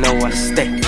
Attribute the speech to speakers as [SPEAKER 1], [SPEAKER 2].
[SPEAKER 1] know I stay.